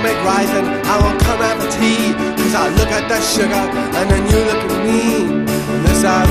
make rising. I won't come out for tea. Cause I look at that sugar and then you look at me. And this I